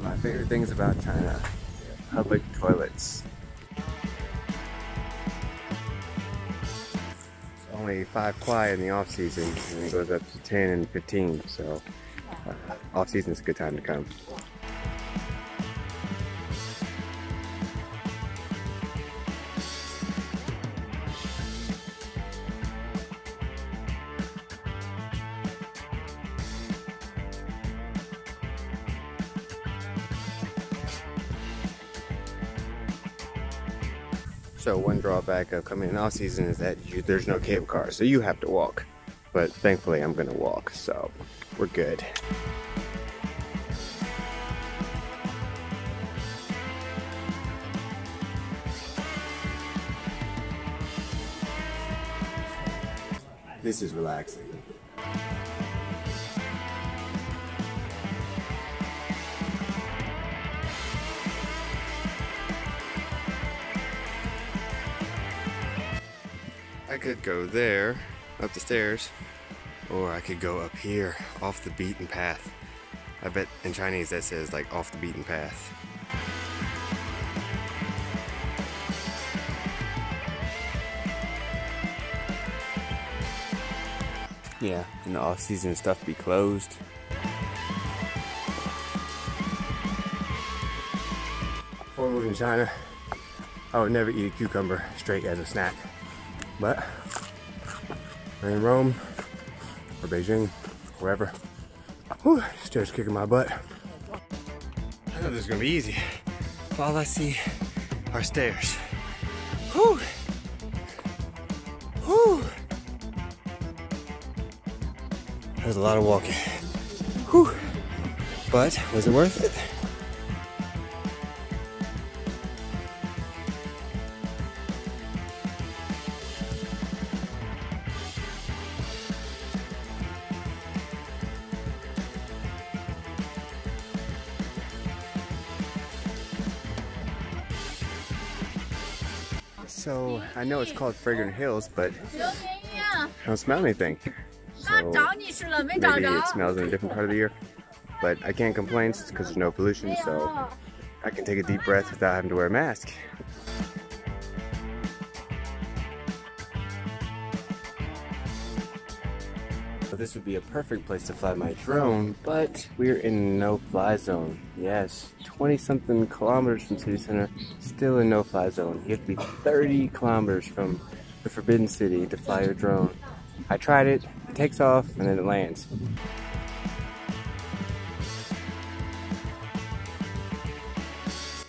of my favorite things about China. Public toilets. It's only 5 kuai in the off season and it goes up to 10 and 15 so uh, off season is a good time to come. So one drawback of coming in off season is that you, there's no cable car, so you have to walk. But thankfully I'm gonna walk, so we're good. This is relaxing. I could go there, up the stairs, or I could go up here, off the beaten path. I bet in Chinese that says like off the beaten path. Yeah, and the off-season stuff be closed. Before moving to China, I would never eat a cucumber straight as a snack. But we're in Rome or Beijing, wherever. Whew, stairs kicking my butt. I thought this was gonna be easy. All I see are stairs. Whew. Whew. There's a lot of walking. Whew. But was it worth it? So I know it's called Fragrant Hills, but I don't smell anything. So maybe it smells in a different part of the year. But I can't complain because there's no pollution, so I can take a deep breath without having to wear a mask. This would be a perfect place to fly my drone, but we're in no-fly zone. Yes, 20 something kilometers from city center, still in no-fly zone. You have to be 30 kilometers from the Forbidden City to fly your drone. I tried it, it takes off, and then it lands.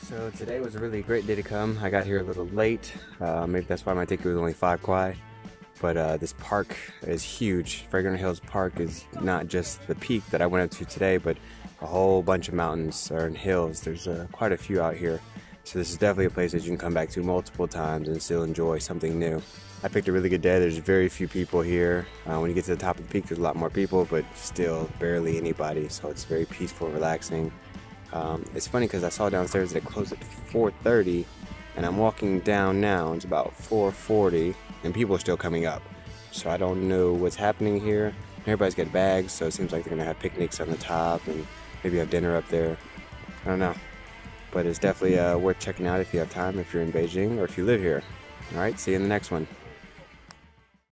So today was a really great day to come. I got here a little late. Uh, maybe that's why my ticket was only 5 kuai. But uh, this park is huge. Fragrant Hills Park is not just the peak that I went up to today, but a whole bunch of mountains or hills. There's uh, quite a few out here. So this is definitely a place that you can come back to multiple times and still enjoy something new. I picked a really good day. There's very few people here. Uh, when you get to the top of the peak, there's a lot more people, but still barely anybody. So it's very peaceful, relaxing. Um, it's funny because I saw downstairs that it closed at 4:30, and I'm walking down now. It's about 4:40, and people are still coming up. So I don't know what's happening here. Everybody's got bags, so it seems like they're gonna have picnics on the top and maybe have dinner up there. I don't know, but it's definitely uh, worth checking out if you have time, if you're in Beijing or if you live here. All right, see you in the next one.